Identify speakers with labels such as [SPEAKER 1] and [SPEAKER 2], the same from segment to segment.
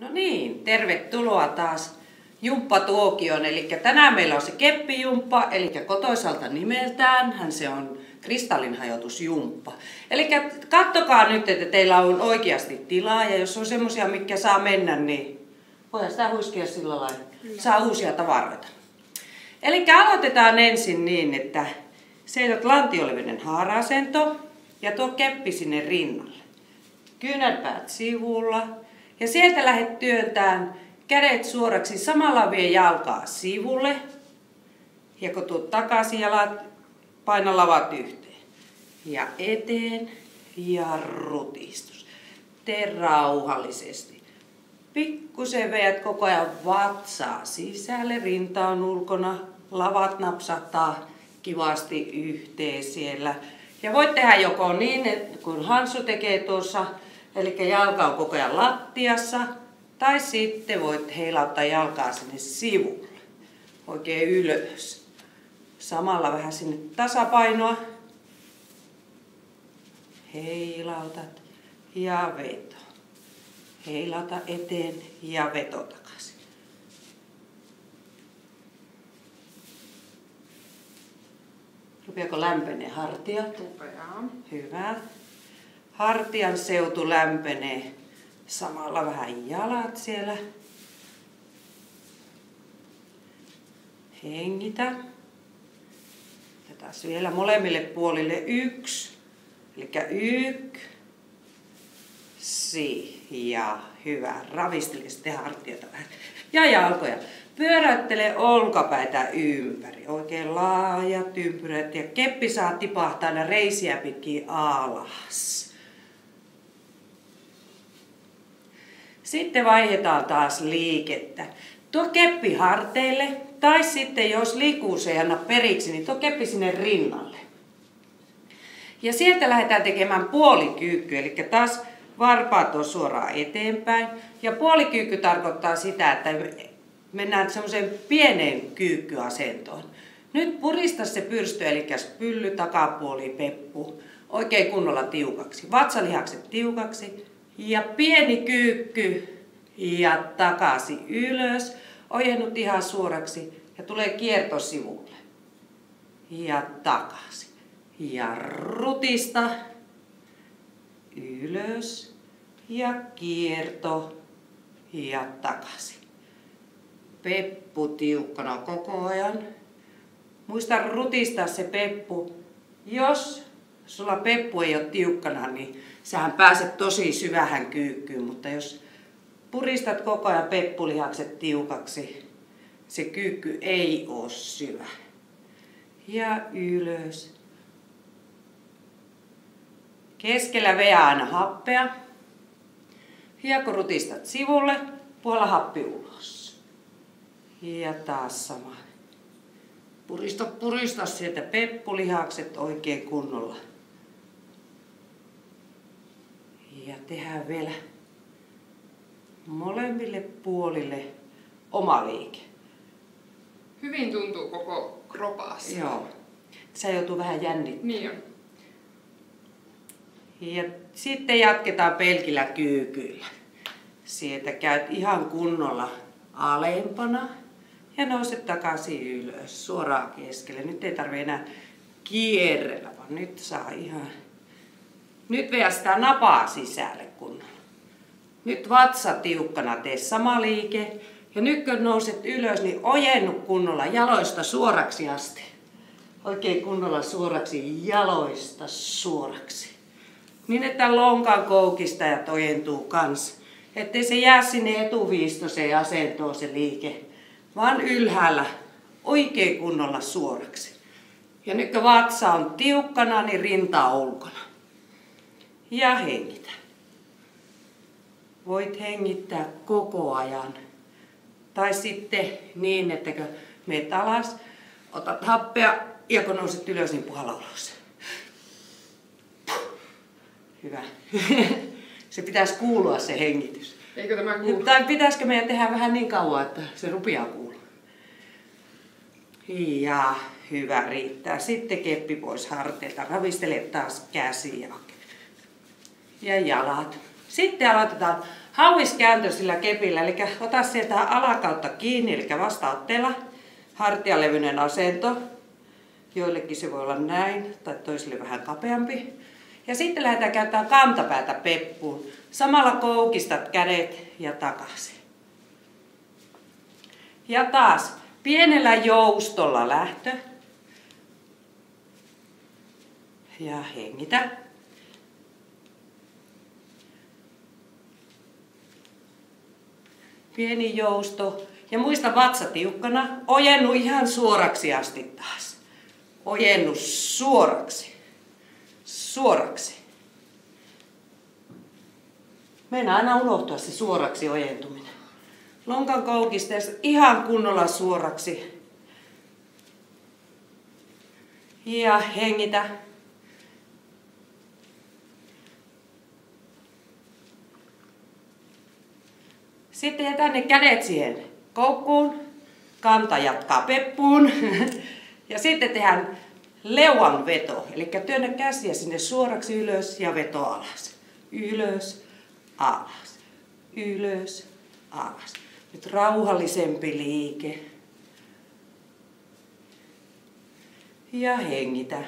[SPEAKER 1] No niin, tervetuloa taas Jumppatuokioon. Eli tänään meillä on se keppijumppa, eli kotoisalta nimeltään. Hän se on kristallinhajotusjumppa. Eli kattokaa nyt, että teillä on oikeasti tilaa ja jos on semmoisia, mikä saa mennä, niin voidaan sitä huiskia sillä lailla. Saa uusia tavaroita. Eli aloitetaan ensin niin, että seisot lantiolevinen haarasento ja tuo keppi sinne rinnalle. Kyynärpäät sivulla, ja sieltä lähdet työntään kädet suoraksi, samalla vie jalkaa sivulle. Ja kun tuut takaisin, jalat paina lavat yhteen. Ja eteen ja rutistus. Tee rauhallisesti. Pikkusen veät koko ajan vatsaa sisälle, rinta on ulkona, lavat napsahtaa kivasti yhteen siellä. Ja voit tehdä joko niin, kun Hansu tekee tuossa Eli jalka on koko ajan lattiassa. Tai sitten voit heilauttaa jalkaa sinne sivulle. Oikein ylös. Samalla vähän sinne tasapainoa. Heilautat ja veto. Heilauta eteen ja veto takaisin. Rupeako lämpenee hartiat?
[SPEAKER 2] Rupeaa.
[SPEAKER 1] Hyvä hartian seutu lämpenee. Samalla vähän jalat siellä. Hengitä. Ja taas vielä molemmille puolille yksi. Eli Si Ja hyvä. Ravistele sitten hartiota vähän. Ja jalkoja. Pyöräyttele olkapäitä ympäri. Oikein laajat ympyrät. Ja keppi saa tipahtaa aina reisiä pitkin alas. Sitten vaihdetaan taas liikettä. Tuo keppi harteille, tai sitten jos liikuus ei anna periksi, niin tuo keppi sinne rinnalle. Ja sieltä lähdetään tekemään puolikyykky, eli taas varpaat on suoraan eteenpäin. Ja puolikyykky tarkoittaa sitä, että mennään semmoiseen pieneen kyykkyasentoon. Nyt purista se pyrstö, eli pylly, takapuoli, peppu, oikein kunnolla tiukaksi. Vatsalihakset tiukaksi, ja pieni kyykky ja takaisin ylös. Ojennut ihan suoraksi ja tulee kierto sivulle. Ja takaisin. Ja rutista ylös ja kierto ja takaisin. Peppu tiukkana koko ajan. Muista rutistaa se peppu. Jos sulla peppu ei ole tiukkana, niin sähän pääset tosi syvähän kyykkyyn, mutta jos puristat koko ajan peppulihakset tiukaksi, se kyykky ei ole syvä. Ja ylös. Keskellä veä aina happea. Ja kun rutistat sivulle, puolella happi ulos. Ja taas sama. Purista, purista sieltä peppulihakset oikein kunnolla. Ja tehdään vielä molemmille puolille oma liike.
[SPEAKER 2] Hyvin tuntuu koko kropassa.
[SPEAKER 1] Joo. Se joutuu vähän jännittämään.
[SPEAKER 2] Niin on.
[SPEAKER 1] Ja sitten jatketaan pelkillä kyykyillä. Sieltä käyt ihan kunnolla alempana ja nouset takaisin ylös suoraan keskelle. Nyt ei tarvitse enää kierrellä, vaan nyt saa ihan nyt vielä sitä napaa sisälle kunnolla. Nyt vatsa tiukkana, tee sama liike. Ja nyt kun nouset ylös, niin ojennu kunnolla jaloista suoraksi asti. Oikein kunnolla suoraksi, jaloista suoraksi. Niin, että lonkan koukista ja ojentuu kans. Ettei se jää sinne etuviistoseen asentoon se liike, vaan ylhäällä oikein kunnolla suoraksi. Ja nyt kun vatsa on tiukkana, niin rinta on ulkona ja hengitä. Voit hengittää koko ajan. Tai sitten niin, että kun meet alas, otat happea ja kun nouset ylös, niin puhalla ulos. Hyvä. se pitäisi kuulua se hengitys.
[SPEAKER 2] Eikö tämä kuulu?
[SPEAKER 1] Tai pitäisikö meidän tehdä vähän niin kauan, että se rupeaa kuulua. Ja hyvä riittää. Sitten keppi pois harteilta. Ravistele taas käsiä ja jalat. Sitten aloitetaan hauiskääntö sillä kepillä, eli ota sieltä alakautta kiinni, eli vastaotteella, hartialevyinen asento. Joillekin se voi olla näin, tai toisille vähän kapeampi. Ja sitten lähdetään käyttämään kantapäätä peppuun. Samalla koukistat kädet ja takaisin. Ja taas pienellä joustolla lähtö. Ja hengitä. Pieni jousto. Ja muista vatsa tiukkana. Ojennu ihan suoraksi asti taas. Ojennu suoraksi. Suoraksi. Meinaa aina unohtua se suoraksi ojentuminen. Lonkan koukisteessa ihan kunnolla suoraksi. Ja hengitä. Sitten tänne kädet siihen koukkuun. Kanta jatkaa peppuun. Ja sitten tehdään leuan veto. Eli työnnä käsiä sinne suoraksi ylös ja veto alas. Ylös, alas. Ylös, alas. Nyt rauhallisempi liike. Ja hengitä.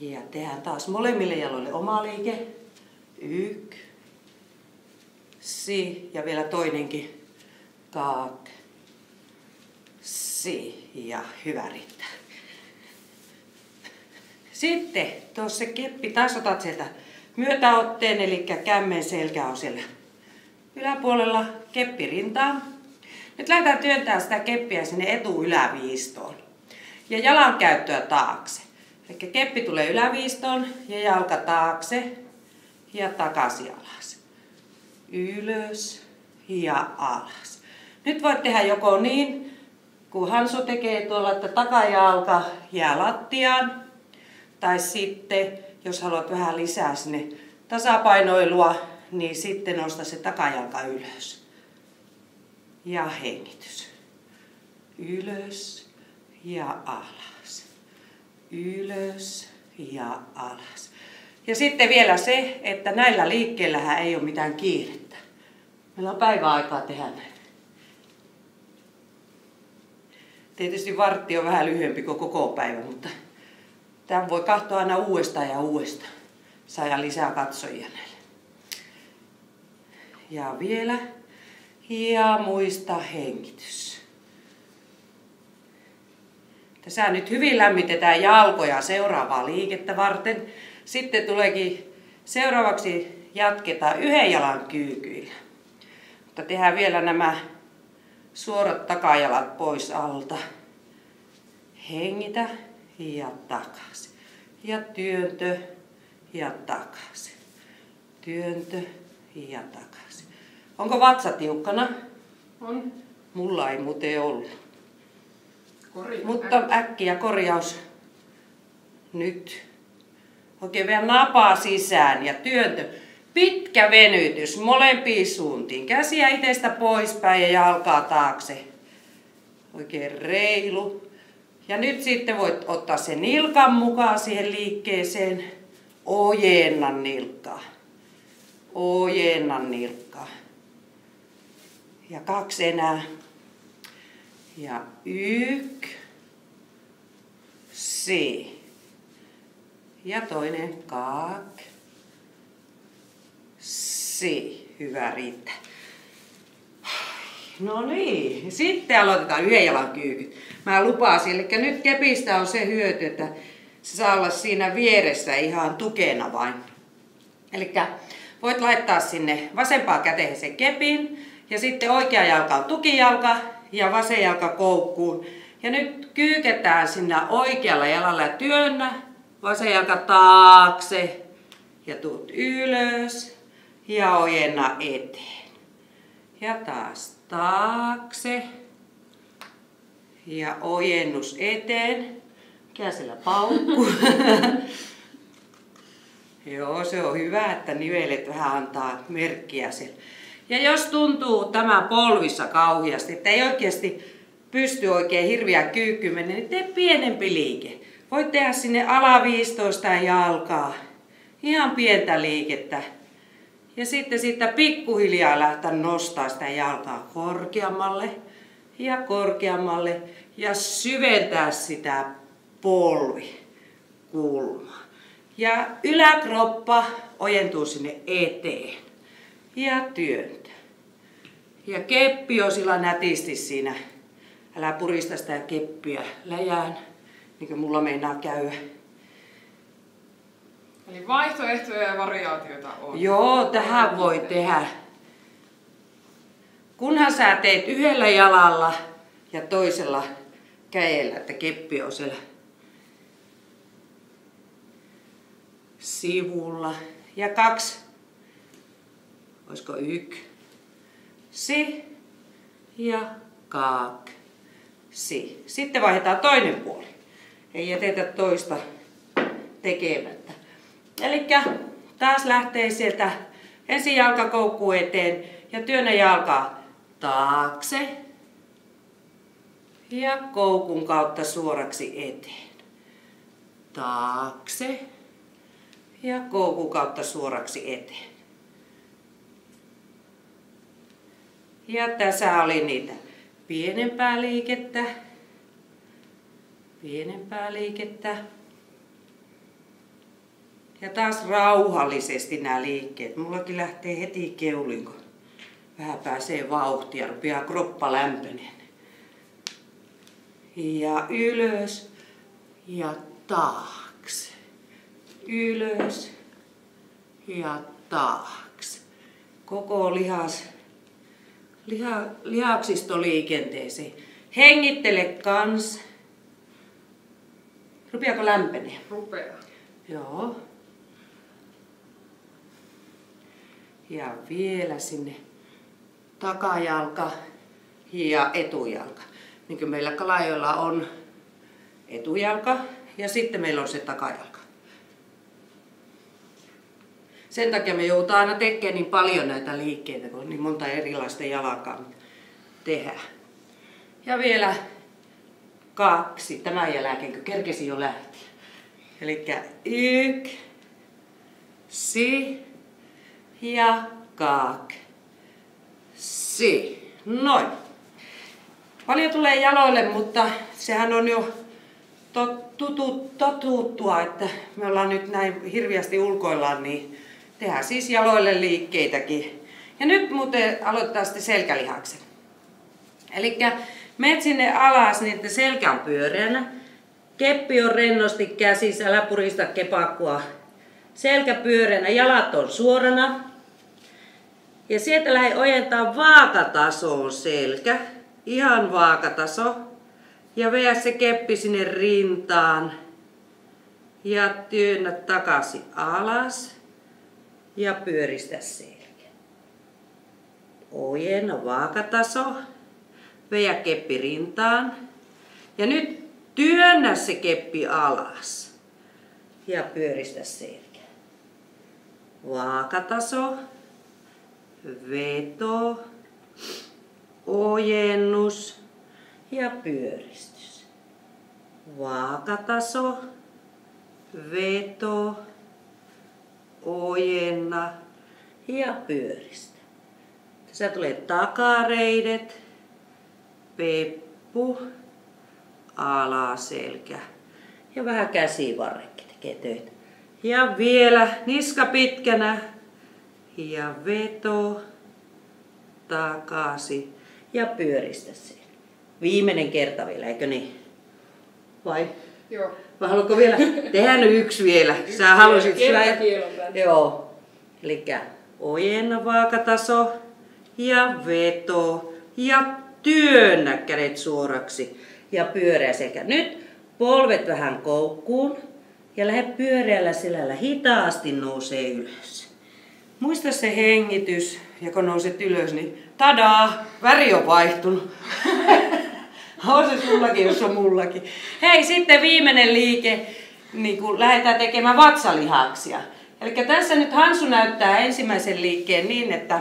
[SPEAKER 1] Ja tehdään taas molemmille jaloille oma liike. Yk. Si. Ja vielä toinenkin. Kaak. Si. Ja hyvä riittää. Sitten tuossa keppi, taas otat sieltä myötäotteen, eli kämmen selkä on siellä yläpuolella keppi rintaan. Nyt lähdetään työntämään sitä keppiä sinne etuyläviistoon. Ja jalan käyttöä taakse. Eli keppi tulee yläviistoon ja jalka taakse ja takaisin alas. Ylös ja alas. Nyt voit tehdä joko niin, kun Hansu tekee tuolla, että takajalka jää lattiaan. Tai sitten, jos haluat vähän lisää sinne tasapainoilua, niin sitten nosta se takajalka ylös. Ja hengitys. Ylös ja alas ylös ja alas. Ja sitten vielä se, että näillä liikkeillähän ei ole mitään kiirettä. Meillä on päivä aikaa tehdä näin. Tietysti vartti on vähän lyhyempi kuin koko päivä, mutta tämän voi katsoa aina uudestaan ja uudestaan. Saada lisää katsojia näille. Ja vielä. Ja muista hengitys. Tässä nyt hyvin lämmitetään jalkoja seuraavaa liikettä varten. Sitten tuleekin seuraavaksi jatketaan yhden jalan kyykyillä. Mutta tehdään vielä nämä suorat takajalat pois alta. Hengitä ja takaisin. Ja työntö ja takaisin. Työntö ja takaisin. Onko vatsa tiukkana?
[SPEAKER 2] On.
[SPEAKER 1] Mulla ei muuten ollut.
[SPEAKER 2] Korjaa.
[SPEAKER 1] Mutta äkkiä korjaus. Nyt. Oikein vielä napaa sisään ja työntö. Pitkä venytys molempiin suuntiin. Käsiä itsestä poispäin ja jalkaa taakse. Oikein reilu. Ja nyt sitten voit ottaa sen nilkan mukaan siihen liikkeeseen. Ojenna nilkkaa. Ojenna nilkkaa. Ja kaksi enää. Ja yk. Ja toinen kaak. Si. Hyvä riittää. No niin, sitten aloitetaan yhden jalan kyykyt. Mä lupasin, eli nyt kepistä on se hyöty, että se saa olla siinä vieressä ihan tukena vain. Eli voit laittaa sinne vasempaan käteen sen kepin ja sitten oikea jalka on tukijalka ja vasen jalka koukkuun. Ja nyt kyyketään sinne oikealla jalalla ja työnnä vasen jalka taakse ja tuut ylös ja ojenna eteen. Ja taas taakse ja ojennus eteen. Mikä siellä paukku? Joo, se on hyvä, että nivelet vähän antaa merkkiä siellä. Ja jos tuntuu tämä polvissa kauheasti, että ei oikeasti pysty oikein hirviä kyykkymään, niin tee pienempi liike. Voit tehdä sinne alaviistoista jalkaa. Ihan pientä liikettä. Ja sitten siitä pikkuhiljaa lähteä nostaa sitä jalkaa korkeammalle ja korkeammalle ja syventää sitä polvikulmaa. Ja yläkroppa ojentuu sinne eteen ja työntää. Ja keppi on sillä nätisti siinä. Älä purista sitä keppiä läjään, niin kuin mulla meinaa käydä.
[SPEAKER 2] Eli vaihtoehtoja ja variaatioita on.
[SPEAKER 1] Joo, tähän voi tehdä. Kunhan sä teet yhdellä jalalla ja toisella kädellä, että keppi on siellä sivulla. Ja kaksi, olisiko yk, si ja kaak, si. Sitten vaihdetaan toinen puoli. Ei jätetä toista tekemättä. Eli taas lähtee sieltä ensin jalkakoukku eteen ja työnnä jalkaa taakse ja koukun kautta suoraksi eteen. Taakse ja koukun kautta suoraksi eteen. Ja tässä oli niitä pienempää liikettä, pienempää liikettä. Ja taas rauhallisesti nämä liikkeet. Mullakin lähtee heti keulin, kun vähän pääsee vauhtia, rupeaa kroppa lämpeneen. Ja ylös ja taakse. Ylös ja taakse. Koko lihas, liha, lihaksisto liikenteeseen. Hengittele kans. Rupeako lämpenee?
[SPEAKER 2] Rupeaa.
[SPEAKER 1] Joo. Ja vielä sinne takajalka ja etujalka. Niin kuin meillä kalajoilla on etujalka ja sitten meillä on se takajalka. Sen takia me joudutaan aina tekemään niin paljon näitä liikkeitä, kun niin monta erilaista jalkaa tehdään. Ja vielä kaksi tämän jälkeen, kun kerkesi jo lähteä. Eli yk, si ja kak, si. Noin. Paljon tulee jaloille, mutta sehän on jo totuttua, että me ollaan nyt näin hirviästi ulkoillaan, niin tehdään siis jaloille liikkeitäkin. Ja nyt muuten aloittaa sitten selkälihaksen. Eli menet sinne alas niin, että selkä on pyöreänä. Keppi on rennosti käsissä, älä purista kepakkua. Selkä pyöreänä, jalat on suorana. Ja sieltä lähde ojentaa vaakatasoon selkä. Ihan vaakataso. Ja veä se keppi sinne rintaan. Ja työnnä takaisin alas. Ja pyöristä selkä. Ojenna vaakataso. Veä keppi rintaan. Ja nyt työnnä se keppi alas. Ja pyöristä selkä. Vaakataso. Veto. Ojennus. Ja pyöristys. Vaakataso. Veto. Ojenna. Ja pyöristä. Tässä tulee takareidet peppu, alaselkä ja vähän käsivarrekki tekee töitä. Ja vielä niska pitkänä ja veto takaisin ja pyöristä siellä. Viimeinen kerta vielä, eikö niin? Vai?
[SPEAKER 2] Joo.
[SPEAKER 1] Vai haluatko vielä? tehdä nyt yksi vielä. Sä halusit
[SPEAKER 2] Kertakielon
[SPEAKER 1] Joo. Eli ojenna vaakataso ja veto ja työnnä kädet suoraksi ja pyöreä sekä. Nyt polvet vähän koukkuun ja lähde pyöreällä selällä hitaasti nousee ylös. Muista se hengitys ja kun nouset ylös, niin tadaa, väri on vaihtunut. On se sullakin, jos on mullakin. Hei, sitten viimeinen liike, niin kun lähdetään tekemään vatsalihaksia. Eli tässä nyt Hansu näyttää ensimmäisen liikkeen niin, että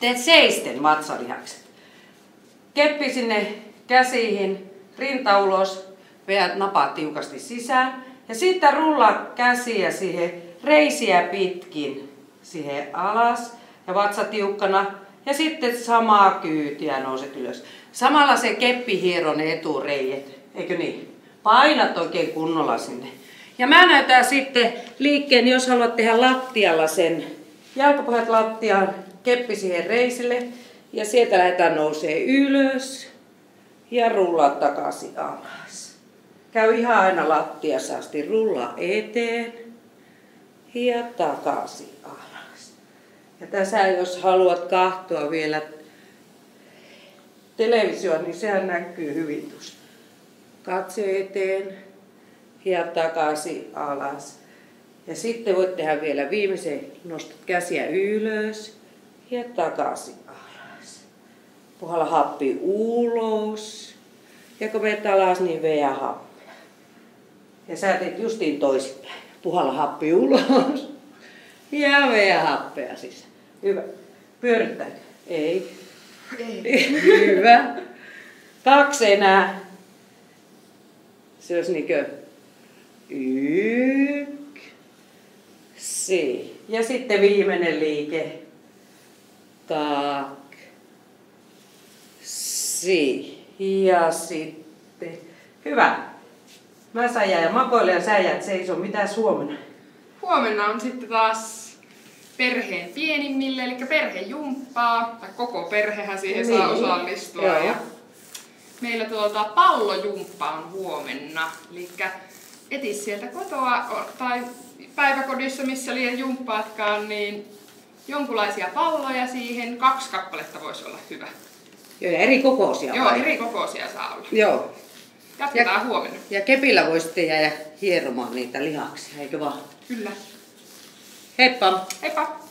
[SPEAKER 1] teet seisten vatsalihakset. Keppi sinne käsiin, rinta ulos, Vedä napaa tiukasti sisään. Ja sitten rullaa käsiä siihen reisiä pitkin siihen alas ja vatsa tiukkana. Ja sitten samaa kyytiä nouset ylös. Samalla se keppi hieroo ne etureijet, eikö niin? Painat oikein kunnolla sinne. Ja mä näytän sitten liikkeen, jos haluat tehdä lattialla sen jalkapohjat lattiaan, keppi siihen reisille. Ja sieltä lähdetään nousee ylös ja rullaa takaisin alas. Käy ihan aina lattiassa asti, rulla eteen ja takaisin alas. Ja tässä jos haluat kahtoa vielä televisio, niin sehän näkyy hyvin tuosta. Katse eteen ja takaisin alas. Ja sitten voit tehdä vielä viimeisen, nostat käsiä ylös ja takaisin alas. Puhalla happi ulos. Ja kun menet alas, niin veä happea. Ja sä teet justiin toisinpäin. Puhalla happi ulos. Ja veä happea sisään. Hyvä. Pyörittää. Ei.
[SPEAKER 2] Ei.
[SPEAKER 1] Hyvä. Kaksi enää. Se olisi niinkö yksi. Ja sitten viimeinen liike. Kaksi. Ja sitten. Hyvä. Mä saan jää makoille ja sä jäät seiso. Mitäs huomenna?
[SPEAKER 2] Huomenna on sitten taas perheen pienimmille, eli perhejumppaa, tai koko perhehän siihen saa
[SPEAKER 1] Niin.
[SPEAKER 2] osallistua.
[SPEAKER 1] Joo.
[SPEAKER 2] Ja meillä tuota pallojumppa on huomenna, eli etis sieltä kotoa tai päiväkodissa, missä liian jumppaatkaan, niin jonkunlaisia palloja siihen. Kaksi kappaletta voisi olla hyvä.
[SPEAKER 1] Joo, ja eri kokoisia.
[SPEAKER 2] Joo,
[SPEAKER 1] vai?
[SPEAKER 2] eri kokoisia saa olla.
[SPEAKER 1] Joo.
[SPEAKER 2] Jatketaan huomenna.
[SPEAKER 1] Ja kepillä voi sitten jäädä hieromaan niitä lihaksia, eikö vaan?
[SPEAKER 2] Kyllä.
[SPEAKER 1] Heippa!
[SPEAKER 2] Heippa!